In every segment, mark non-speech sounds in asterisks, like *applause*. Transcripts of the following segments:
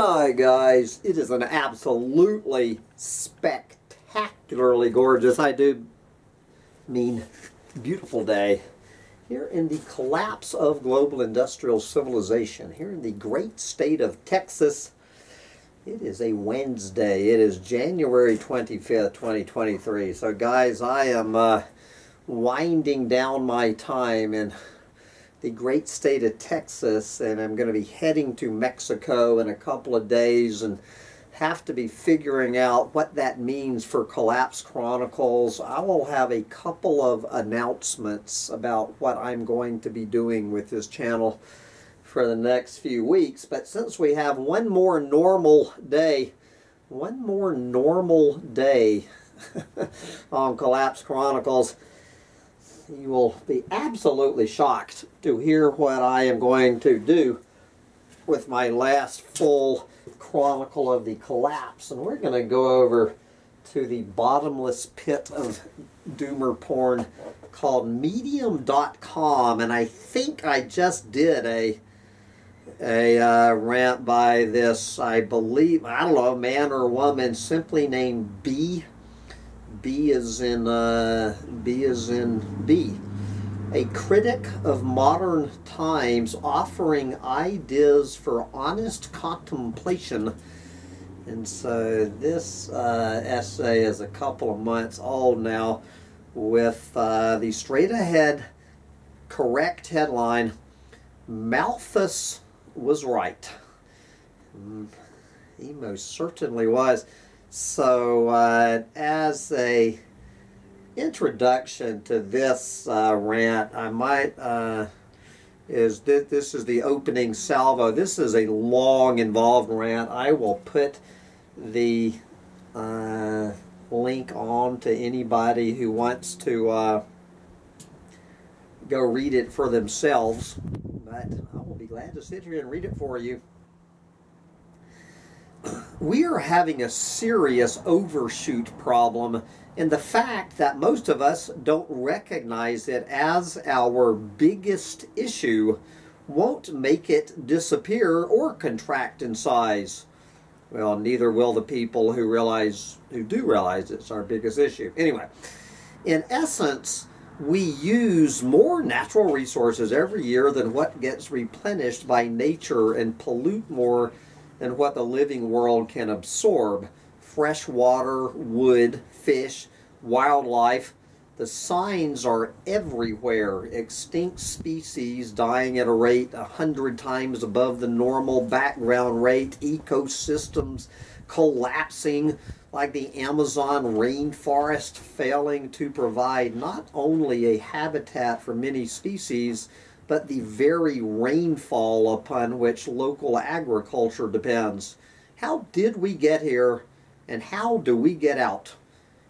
Hi guys, it is an absolutely spectacularly gorgeous, I do mean beautiful day here in the collapse of global industrial civilization here in the great state of Texas. It is a Wednesday. It is January 25th, 2023. So guys, I am uh, winding down my time in the great state of Texas and I'm going to be heading to Mexico in a couple of days and have to be figuring out what that means for Collapse Chronicles. I will have a couple of announcements about what I'm going to be doing with this channel for the next few weeks. But since we have one more normal day, one more normal day *laughs* on Collapse Chronicles, you will be absolutely shocked to hear what I am going to do with my last full chronicle of the collapse. And we're going to go over to the bottomless pit of doomer porn called medium.com and I think I just did a a uh, rant by this I believe I don't know man or woman simply named B B is in uh, B is in B. A critic of modern times offering ideas for honest contemplation. And so this uh, essay is a couple of months old now with uh, the straight ahead correct headline Malthus was right. Mm, he most certainly was. So uh, as a introduction to this uh, rant, I might, uh, is th this is the opening salvo. This is a long involved rant. I will put the uh, link on to anybody who wants to uh, go read it for themselves. But I will be glad to sit here and read it for you we are having a serious overshoot problem in the fact that most of us don't recognize it as our biggest issue won't make it disappear or contract in size. Well, neither will the people who realize, who do realize it's our biggest issue. Anyway, in essence, we use more natural resources every year than what gets replenished by nature and pollute more than what the living world can absorb. Fresh water, wood, fish, wildlife, the signs are everywhere. Extinct species dying at a rate a hundred times above the normal background rate, ecosystems collapsing like the Amazon rainforest failing to provide not only a habitat for many species, but the very rainfall upon which local agriculture depends. How did we get here and how do we get out?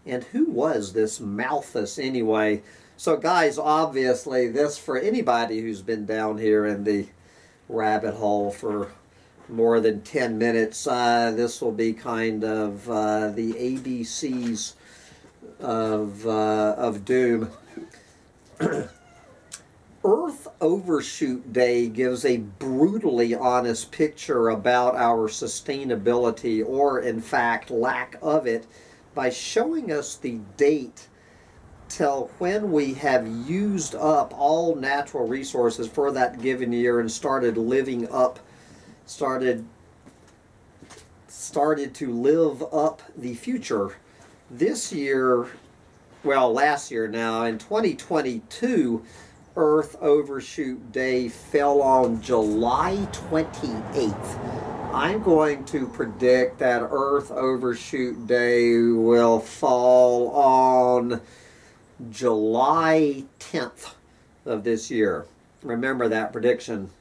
And who was this Malthus anyway? So guys, obviously this for anybody who's been down here in the rabbit hole for more than 10 minutes, uh, this will be kind of uh, the ABCs of, uh, of doom. *clears throat* Earth Overshoot Day gives a brutally honest picture about our sustainability, or in fact, lack of it, by showing us the date till when we have used up all natural resources for that given year and started living up, started started to live up the future. This year, well, last year now, in 2022, Earth Overshoot Day fell on July 28th. I'm going to predict that Earth Overshoot Day will fall on July 10th of this year. Remember that prediction.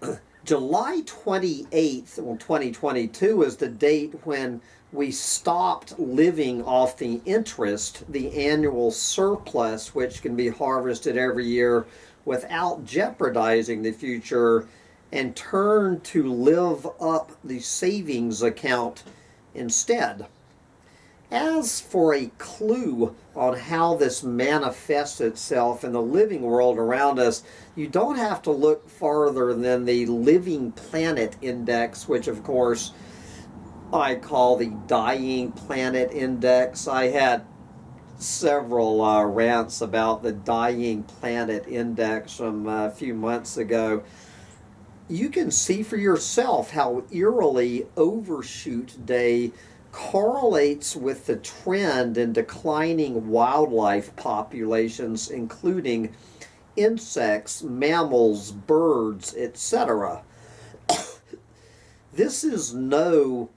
*clears throat* July 28th, well, 2022 is the date when we stopped living off the interest, the annual surplus, which can be harvested every year without jeopardizing the future, and turned to live up the savings account instead. As for a clue on how this manifests itself in the living world around us, you don't have to look farther than the Living Planet Index, which of course I call the Dying Planet Index. I had several uh, rants about the Dying Planet Index from uh, a few months ago. You can see for yourself how eerily Overshoot Day correlates with the trend in declining wildlife populations, including insects, mammals, birds, etc. *coughs* this is no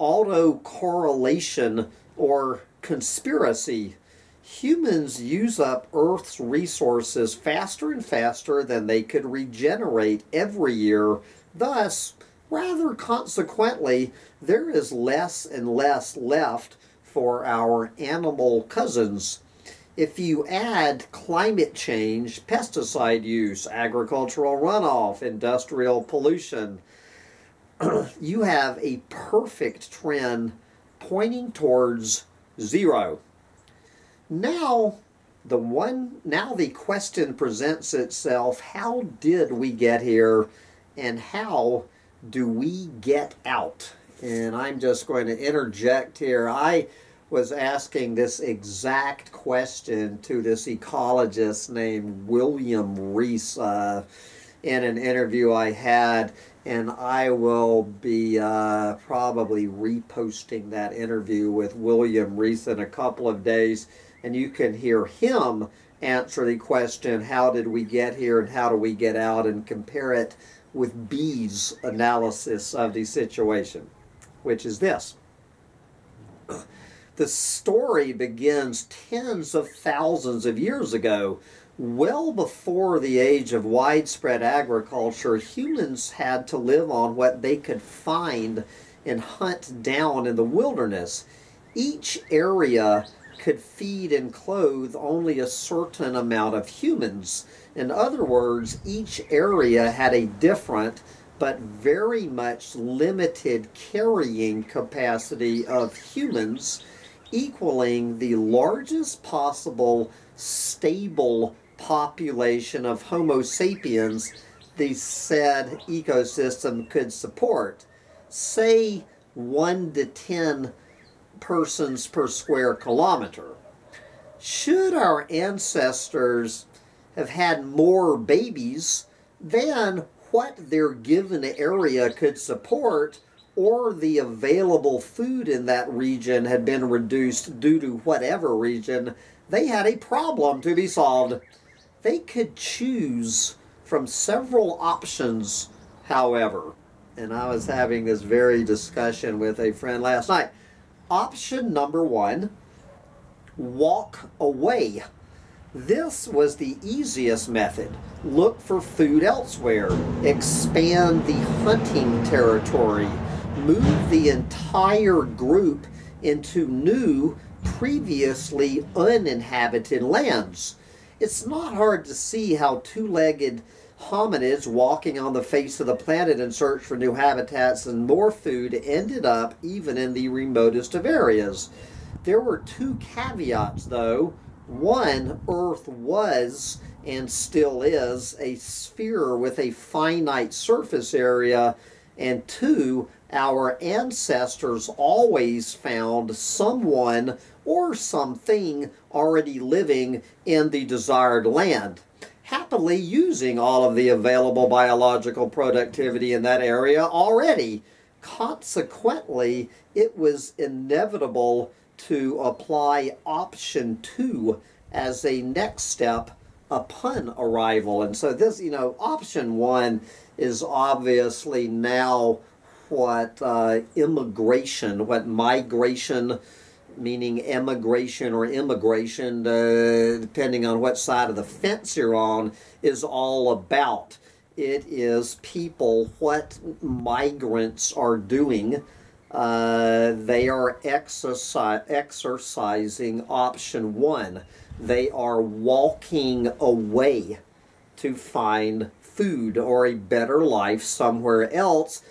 autocorrelation or conspiracy. Humans use up Earth's resources faster and faster than they could regenerate every year. Thus, rather consequently, there is less and less left for our animal cousins. If you add climate change, pesticide use, agricultural runoff, industrial pollution, you have a perfect trend pointing towards zero. Now, the one now the question presents itself, how did we get here and how do we get out? And I'm just going to interject here. I was asking this exact question to this ecologist named William Rees uh, in an interview I had, and I will be uh, probably reposting that interview with William Rees in a couple of days, and you can hear him answer the question, how did we get here and how do we get out, and compare it with B's analysis of the situation which is this. The story begins tens of thousands of years ago. Well before the age of widespread agriculture, humans had to live on what they could find and hunt down in the wilderness. Each area could feed and clothe only a certain amount of humans. In other words, each area had a different but very much limited carrying capacity of humans, equaling the largest possible stable population of Homo sapiens the said ecosystem could support. Say 1 to 10 persons per square kilometer. Should our ancestors have had more babies, than what their given area could support or the available food in that region had been reduced due to whatever region, they had a problem to be solved. They could choose from several options, however. And I was having this very discussion with a friend last night. Option number one walk away this was the easiest method. Look for food elsewhere. Expand the hunting territory. Move the entire group into new, previously uninhabited lands. It's not hard to see how two-legged hominids walking on the face of the planet in search for new habitats and more food ended up even in the remotest of areas. There were two caveats, though, one, Earth was and still is a sphere with a finite surface area, and two, our ancestors always found someone or something already living in the desired land, happily using all of the available biological productivity in that area already. Consequently, it was inevitable to apply option two as a next step upon arrival. And so this, you know, option one is obviously now what uh, immigration, what migration, meaning emigration or immigration, uh, depending on what side of the fence you're on, is all about. It is people, what migrants are doing uh, they are exercise, exercising option one. They are walking away to find food or a better life somewhere else.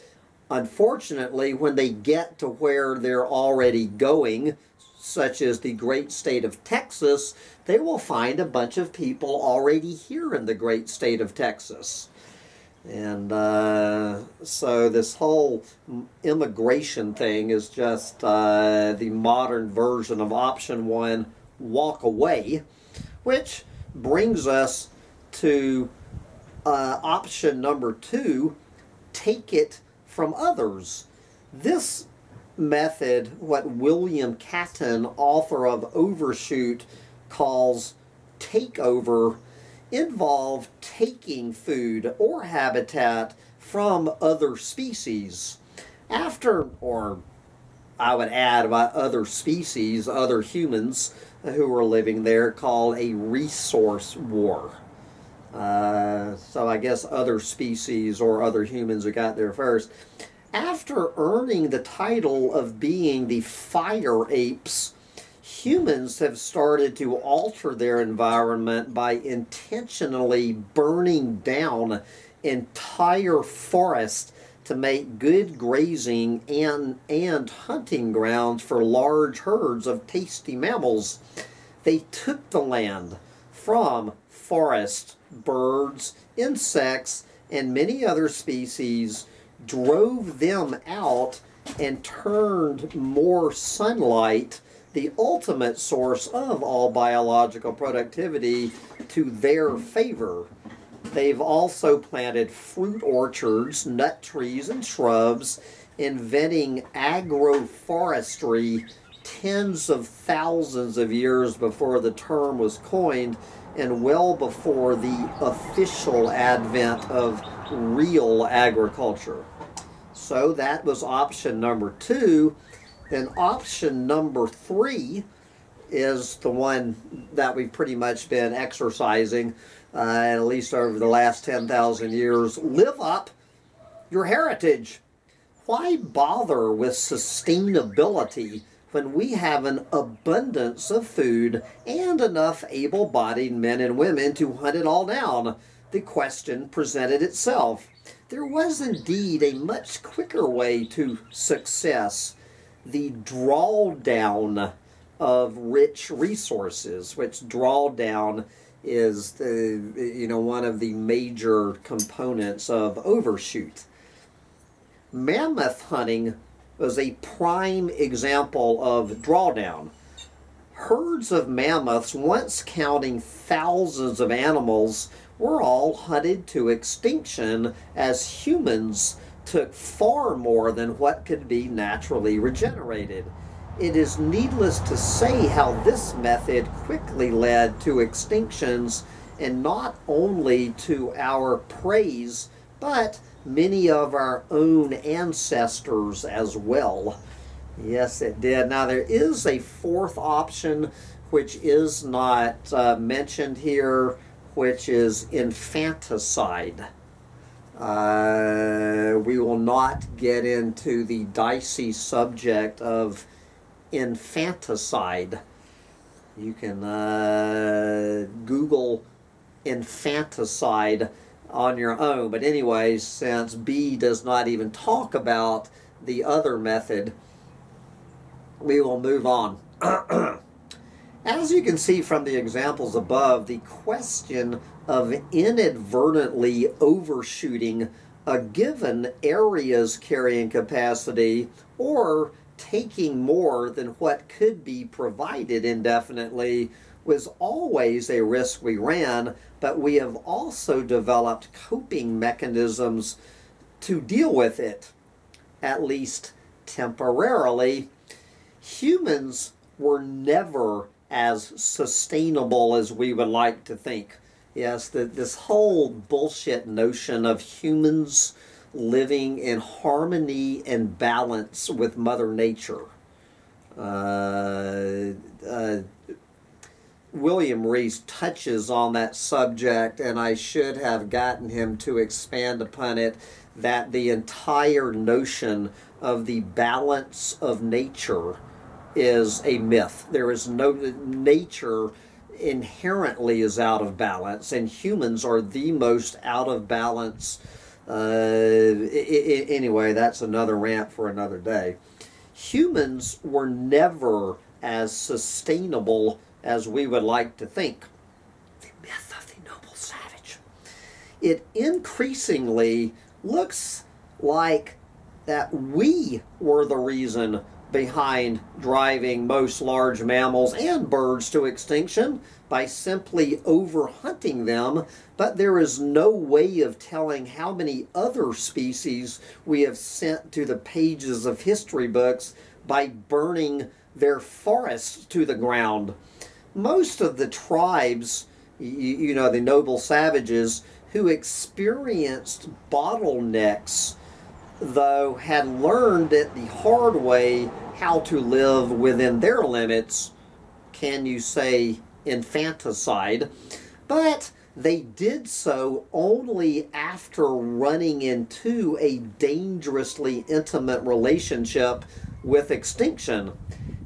Unfortunately, when they get to where they're already going, such as the great state of Texas, they will find a bunch of people already here in the great state of Texas. And uh, so this whole immigration thing is just uh, the modern version of option one, walk away, which brings us to uh, option number two, take it from others. This method, what William Catton, author of Overshoot, calls takeover, involve taking food or habitat from other species. After, or I would add by other species, other humans who are living there, called a resource war. Uh, so I guess other species or other humans who got there first. After earning the title of being the fire apes, humans have started to alter their environment by intentionally burning down entire forests to make good grazing and, and hunting grounds for large herds of tasty mammals. They took the land from forests, birds, insects, and many other species, drove them out, and turned more sunlight, the ultimate source of all biological productivity, to their favor. They've also planted fruit orchards, nut trees, and shrubs, inventing agroforestry tens of thousands of years before the term was coined and well before the official advent of real agriculture. So that was option number two. Then option number three is the one that we've pretty much been exercising uh, at least over the last 10,000 years. Live up your heritage. Why bother with sustainability when we have an abundance of food and enough able bodied men and women to hunt it all down, the question presented itself. There was indeed a much quicker way to success the drawdown of rich resources, which drawdown is the, you know one of the major components of overshoot. Mammoth hunting was a prime example of drawdown. Herds of mammoths, once counting thousands of animals, were all hunted to extinction as humans took far more than what could be naturally regenerated. It is needless to say how this method quickly led to extinctions and not only to our praise, but many of our own ancestors as well. Yes, it did. Now, there is a fourth option which is not uh, mentioned here, which is infanticide. Uh, we will not get into the dicey subject of infanticide. You can uh, Google infanticide on your own. But anyway, since B does not even talk about the other method, we will move on. *clears throat* As you can see from the examples above, the question of inadvertently overshooting a given area's carrying capacity or taking more than what could be provided indefinitely was always a risk we ran, but we have also developed coping mechanisms to deal with it, at least temporarily. Humans were never as sustainable as we would like to think. Yes, the, this whole bullshit notion of humans living in harmony and balance with Mother Nature. Uh, uh, William Rees touches on that subject, and I should have gotten him to expand upon it that the entire notion of the balance of nature is a myth. There is no nature inherently is out of balance, and humans are the most out of balance. Uh, anyway, that's another rant for another day. Humans were never as sustainable as we would like to think. The myth of the noble savage. It increasingly looks like that we were the reason behind driving most large mammals and birds to extinction by simply overhunting them, but there is no way of telling how many other species we have sent to the pages of history books by burning their forests to the ground. Most of the tribes, you, know, the noble savages who experienced bottlenecks though, had learned it the hard way how to live within their limits, can you say infanticide? But they did so only after running into a dangerously intimate relationship with extinction.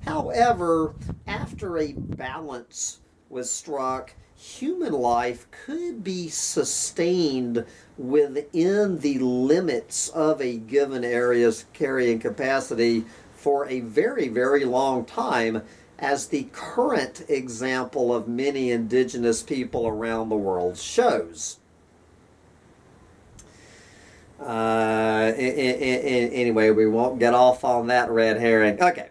However, after a balance was struck, human life could be sustained within the limits of a given area's carrying capacity for a very, very long time, as the current example of many indigenous people around the world shows. Uh, anyway, we won't get off on that red herring. Okay.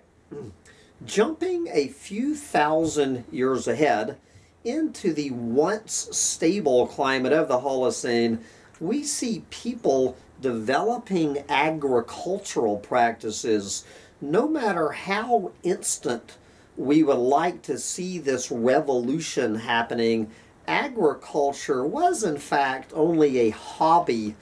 Jumping a few thousand years ahead, into the once stable climate of the Holocene, we see people developing agricultural practices. No matter how instant we would like to see this revolution happening, agriculture was in fact only a hobby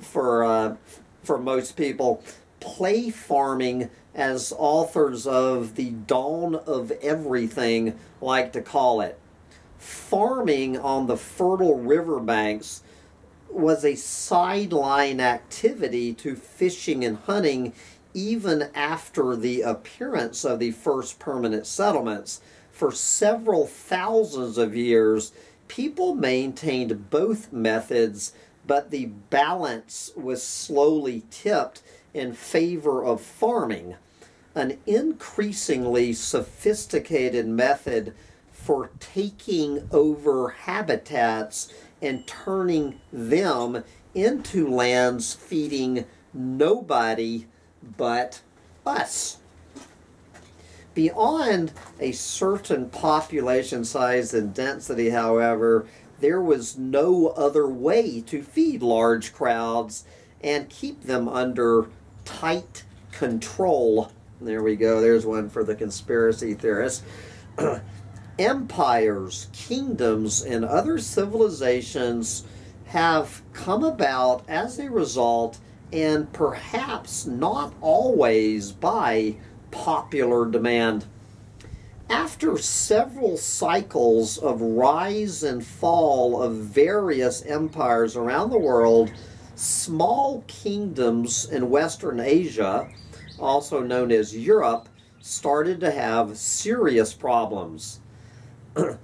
for, uh, for most people. Play farming, as authors of The Dawn of Everything like to call it farming on the fertile riverbanks was a sideline activity to fishing and hunting even after the appearance of the first permanent settlements. For several thousands of years, people maintained both methods, but the balance was slowly tipped in favor of farming. An increasingly sophisticated method for taking over habitats and turning them into lands feeding nobody but us. Beyond a certain population size and density, however, there was no other way to feed large crowds and keep them under tight control. There we go, there's one for the conspiracy theorists. *clears throat* empires, kingdoms, and other civilizations have come about as a result, and perhaps not always by popular demand. After several cycles of rise and fall of various empires around the world, small kingdoms in Western Asia, also known as Europe, started to have serious problems. *clears throat*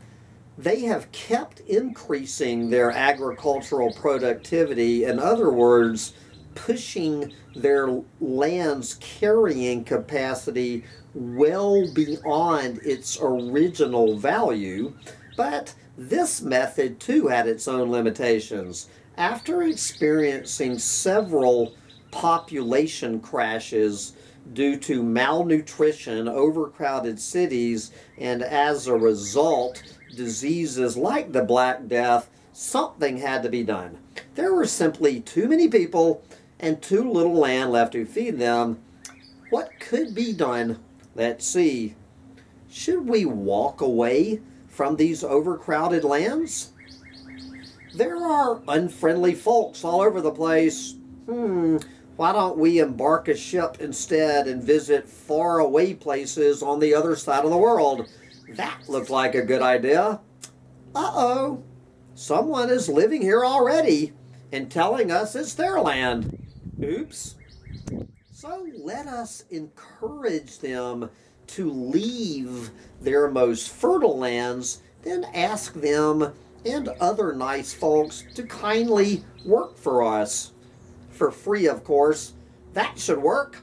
they have kept increasing their agricultural productivity. In other words, pushing their land's carrying capacity well beyond its original value. But this method too had its own limitations. After experiencing several population crashes due to malnutrition, overcrowded cities, and as a result, diseases like the Black Death, something had to be done. There were simply too many people and too little land left to feed them. What could be done? Let's see. Should we walk away from these overcrowded lands? There are unfriendly folks all over the place. Hmm, why don't we embark a ship instead and visit faraway places on the other side of the world? That looked like a good idea. Uh-oh, someone is living here already and telling us it's their land. Oops. So let us encourage them to leave their most fertile lands, then ask them and other nice folks to kindly work for us for free, of course. That should work.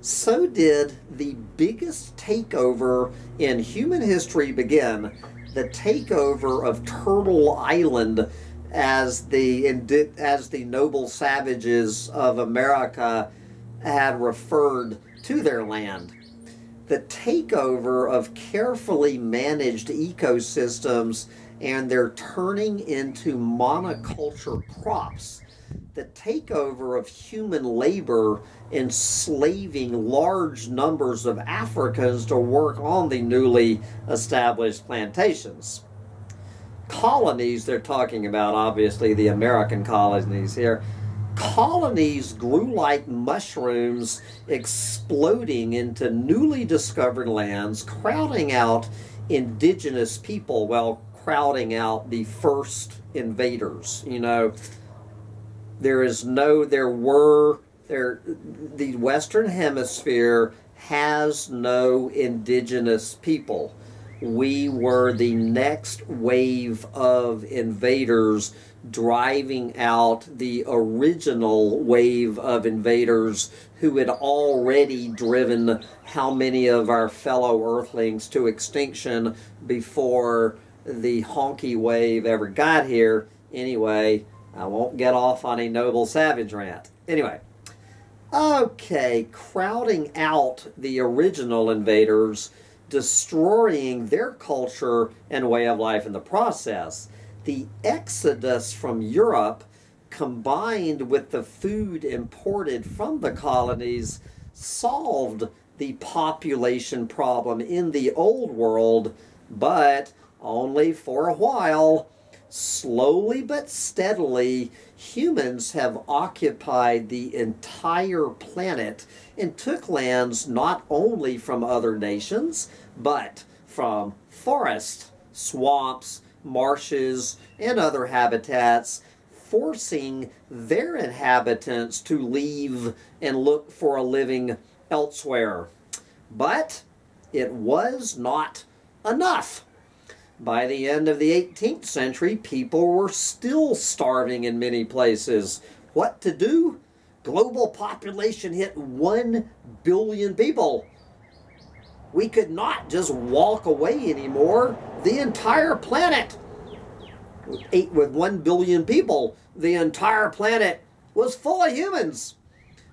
so did the biggest takeover in human history begin the takeover of Turtle Island as the as the noble savages of America had referred to their land. The takeover of carefully managed ecosystems and their turning into monoculture crops. The takeover of human labor enslaving large numbers of Africans to work on the newly established plantations. Colonies, they're talking about obviously the American colonies here, colonies grew like mushrooms, exploding into newly discovered lands, crowding out indigenous people while crowding out the first invaders. You know, there is no, there were, there, the Western Hemisphere has no indigenous people. We were the next wave of invaders driving out the original wave of invaders who had already driven how many of our fellow earthlings to extinction before the honky wave ever got here. Anyway, I won't get off on a noble savage rant. Anyway, okay, crowding out the original invaders, destroying their culture and way of life in the process the exodus from Europe combined with the food imported from the colonies solved the population problem in the old world, but only for a while. Slowly but steadily, humans have occupied the entire planet and took lands not only from other nations, but from forests, swamps, marshes, and other habitats, forcing their inhabitants to leave and look for a living elsewhere. But it was not enough. By the end of the 18th century, people were still starving in many places. What to do? Global population hit 1 billion people we could not just walk away anymore. The entire planet, eight with one billion people, the entire planet was full of humans.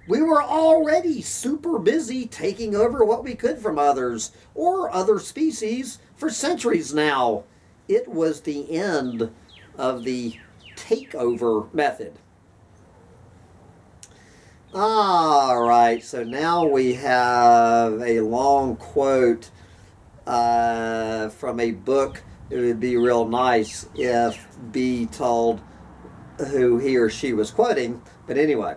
We were already super busy taking over what we could from others or other species for centuries now. It was the end of the takeover method. All right, so now we have a long quote uh, from a book. It would be real nice if B told who he or she was quoting. But anyway,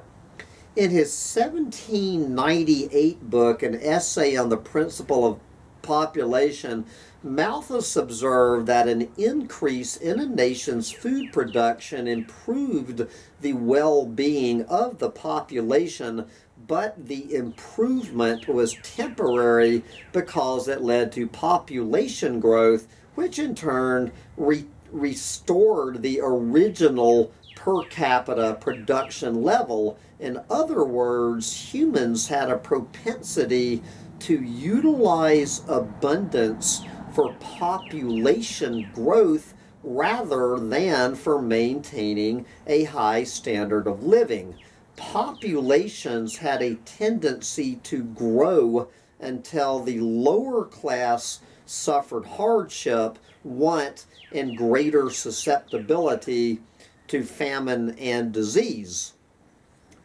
in his 1798 book, An Essay on the Principle of Population, Malthus observed that an increase in a nation's food production improved the well-being of the population, but the improvement was temporary because it led to population growth, which in turn re restored the original per capita production level. In other words, humans had a propensity to utilize abundance for population growth rather than for maintaining a high standard of living. Populations had a tendency to grow until the lower class suffered hardship, want, and greater susceptibility to famine and disease.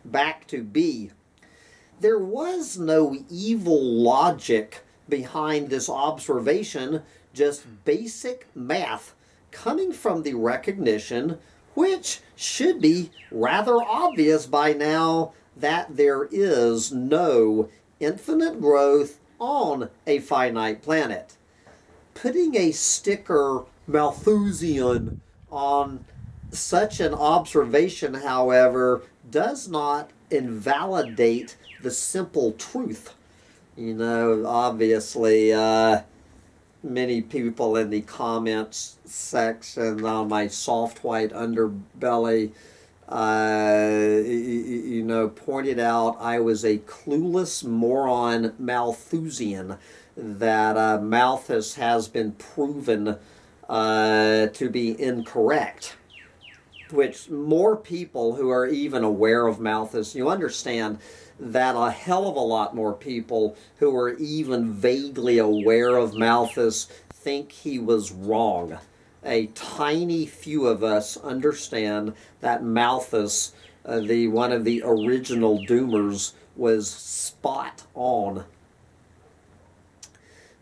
Back to B. There was no evil logic behind this observation just hmm. basic math coming from the recognition, which should be rather obvious by now, that there is no infinite growth on a finite planet. Putting a sticker Malthusian on such an observation, however, does not invalidate the simple truth you know, obviously, uh, many people in the comments section on my soft white underbelly uh, you know, pointed out I was a clueless moron Malthusian, that uh, Malthus has been proven uh, to be incorrect. Which more people who are even aware of Malthus, you understand that a hell of a lot more people who are even vaguely aware of Malthus think he was wrong a tiny few of us understand that Malthus, uh, the one of the original doomers, was spot on.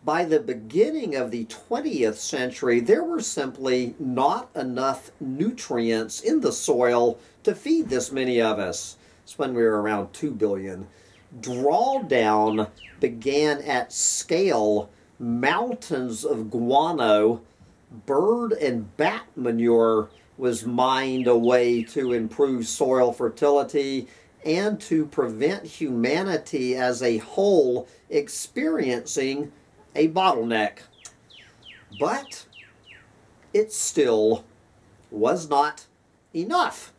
By the beginning of the 20th century, there were simply not enough nutrients in the soil to feed this many of us. It's when we were around 2 billion. Drawdown began at scale. Mountains of guano bird and bat manure was mined away to improve soil fertility and to prevent humanity as a whole experiencing a bottleneck. But it still was not enough.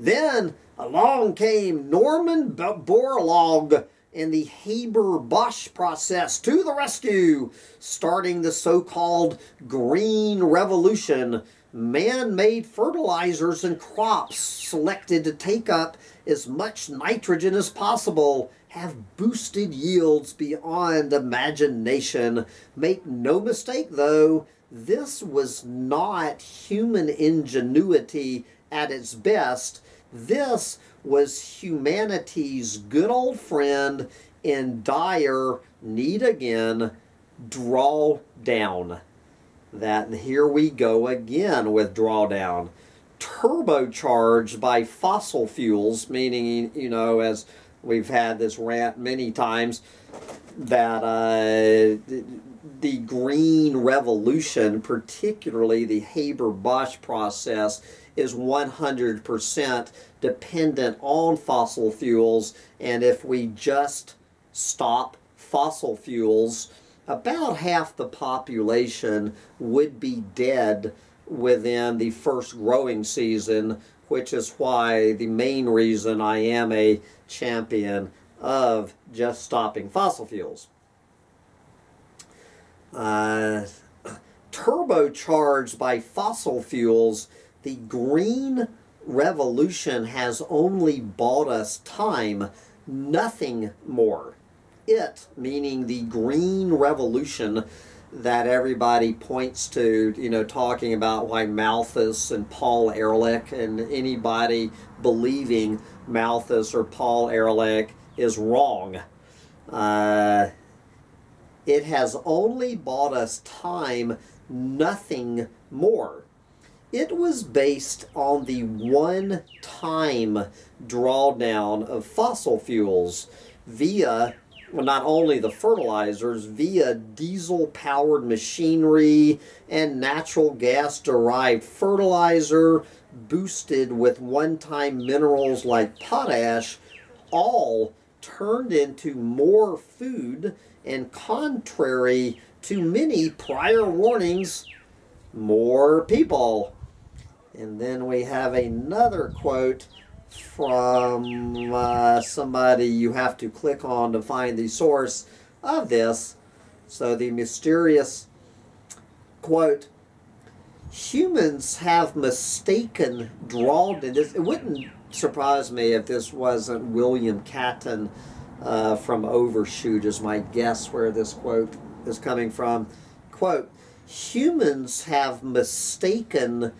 Then along came Norman Borlaug and the Haber-Bosch process to the rescue, starting the so-called Green Revolution. Man-made fertilizers and crops selected to take up as much nitrogen as possible have boosted yields beyond imagination. Make no mistake, though, this was not human ingenuity at its best. This was humanity's good old friend in dire need again, draw down. That here we go again with drawdown. Turbocharged by fossil fuels, meaning, you know, as we've had this rant many times, that uh, the green revolution, particularly the Haber-Bosch process, is 100% dependent on fossil fuels. And if we just stop fossil fuels, about half the population would be dead within the first growing season, which is why the main reason I am a champion of just stopping fossil fuels. Uh, turbocharged by fossil fuels the green revolution has only bought us time, nothing more. It, meaning the green revolution that everybody points to, you know, talking about why Malthus and Paul Ehrlich and anybody believing Malthus or Paul Ehrlich is wrong. Uh, it has only bought us time, nothing more. It was based on the one-time drawdown of fossil fuels via not only the fertilizers, via diesel-powered machinery and natural gas-derived fertilizer boosted with one-time minerals like potash, all turned into more food and contrary to many prior warnings, more people. And then we have another quote from uh, somebody you have to click on to find the source of this. So the mysterious quote, humans have mistaken drawdown. This it wouldn't surprise me if this wasn't William Catton uh, from Overshoot is my guess where this quote is coming from. Quote, humans have mistaken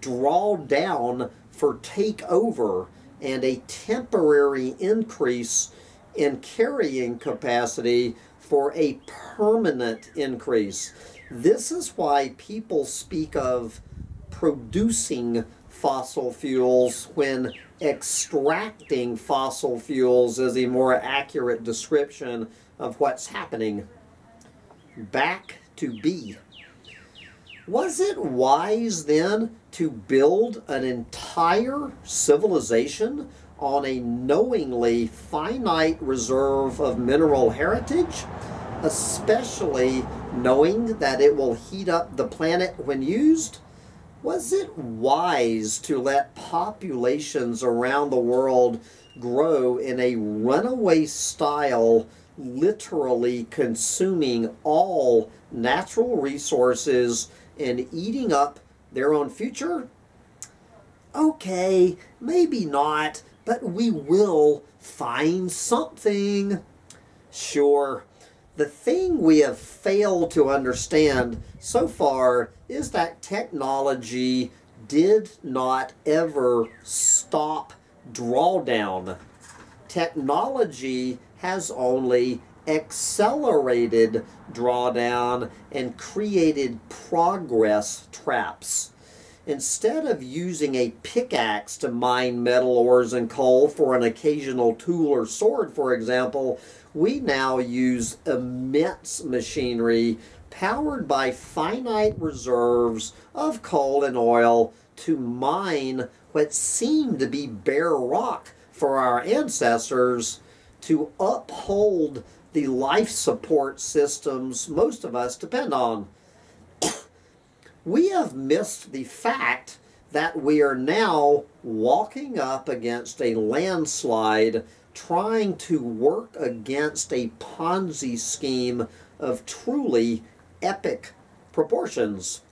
drawdown for takeover and a temporary increase in carrying capacity for a permanent increase. This is why people speak of producing fossil fuels when extracting fossil fuels is a more accurate description of what's happening. Back to B. Was it wise then to build an entire civilization on a knowingly finite reserve of mineral heritage, especially knowing that it will heat up the planet when used? Was it wise to let populations around the world grow in a runaway style, literally consuming all natural resources and eating up their own future? Okay, maybe not, but we will find something. Sure, the thing we have failed to understand so far is that technology did not ever stop drawdown. Technology has only accelerated drawdown and created progress traps. Instead of using a pickaxe to mine metal ores and coal for an occasional tool or sword, for example, we now use immense machinery powered by finite reserves of coal and oil to mine what seemed to be bare rock for our ancestors to uphold the life support systems most of us depend on. we have missed the fact that we are now walking up against a landslide trying to work against a Ponzi scheme of truly epic proportions.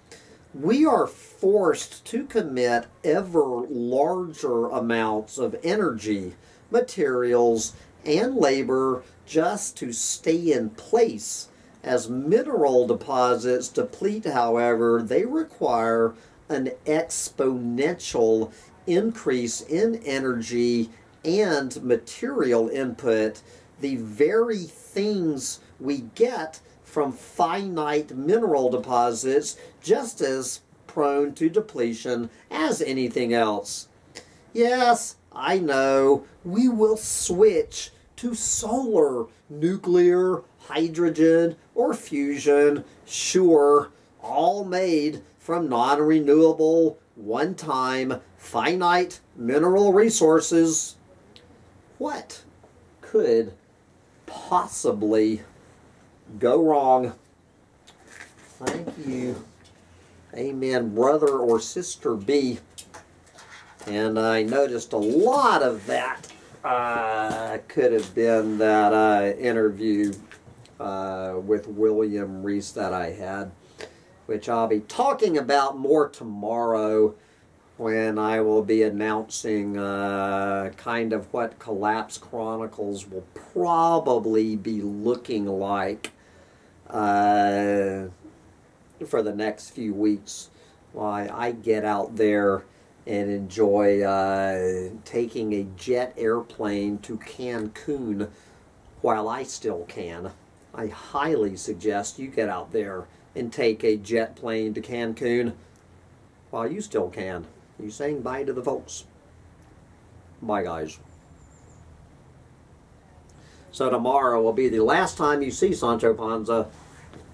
We are forced to commit ever larger amounts of energy, materials, and labor just to stay in place. As mineral deposits deplete, however, they require an exponential increase in energy and material input, the very things we get from finite mineral deposits just as prone to depletion as anything else. Yes, I know, we will switch to solar, nuclear, hydrogen, or fusion, sure, all made from non-renewable, one-time, finite mineral resources what could possibly go wrong? Thank you. Amen, brother or sister B. And I noticed a lot of that uh, could have been that uh, interview uh, with William Rees that I had, which I'll be talking about more tomorrow when I will be announcing uh, kind of what Collapse Chronicles will probably be looking like uh, for the next few weeks while I get out there and enjoy uh, taking a jet airplane to Cancun while I still can. I highly suggest you get out there and take a jet plane to Cancun while you still can. You saying bye to the folks. Bye, guys. So tomorrow will be the last time you see Sancho Panza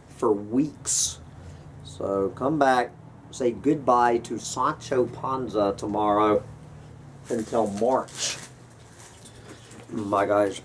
for weeks. So come back, say goodbye to Sancho Panza tomorrow until March. Bye, guys.